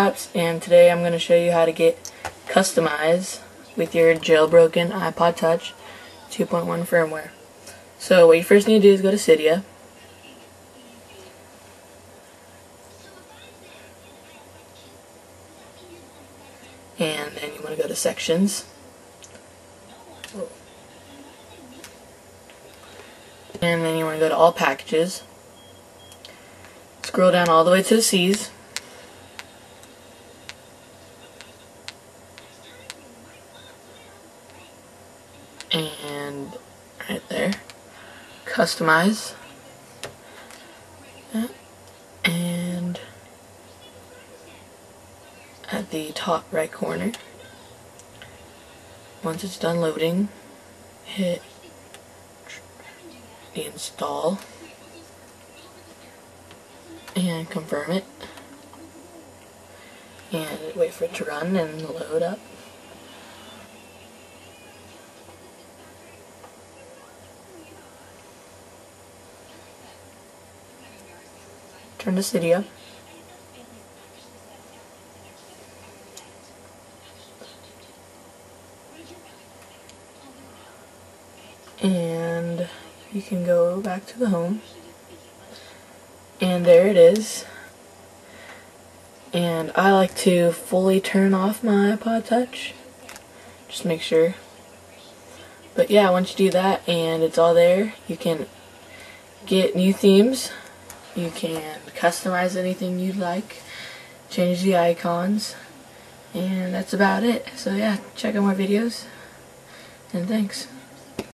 and today I'm going to show you how to get Customize with your jailbroken iPod Touch 2.1 firmware. So what you first need to do is go to Cydia. And then you want to go to sections. And then you want to go to all packages. Scroll down all the way to the C's and right there. Customize and at the top right corner once it's done loading hit the install and confirm it. And wait for it to run and load up turn to Cydia. And you can go back to the home. And there it is. And I like to fully turn off my iPod Touch. Just make sure. But yeah, once you do that and it's all there, you can get new themes you can customize anything you'd like, change the icons, and that's about it. So yeah, check out more videos, and thanks.